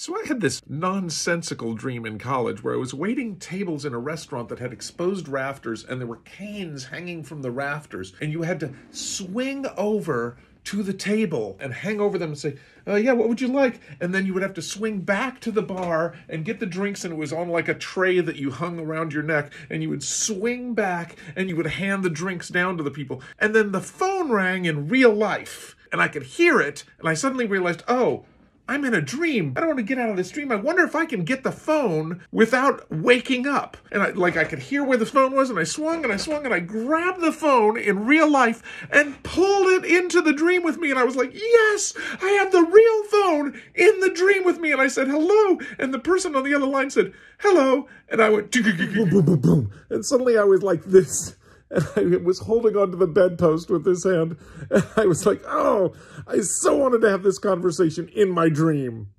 So I had this nonsensical dream in college where I was waiting tables in a restaurant that had exposed rafters and there were canes hanging from the rafters and you had to swing over to the table and hang over them and say, uh, yeah, what would you like? And then you would have to swing back to the bar and get the drinks, and it was on like a tray that you hung around your neck, and you would swing back and you would hand the drinks down to the people. And then the phone rang in real life, and I could hear it, and I suddenly realized, oh, I'm in a dream. I don't want to get out of this dream. I wonder if I can get the phone without waking up. And I, like I could hear where the phone was, and I swung and I swung and I grabbed the phone in real life and pulled it into the dream with me. And I was like, yes, I have the real phone in the dream with me. And I said, hello. And the person on the other line said, hello. And I went, boom, boom, boom, boom. And suddenly I was like this and I was holding onto the bedpost with this hand. And I was like, oh, I so wanted to have this conversation in my dream.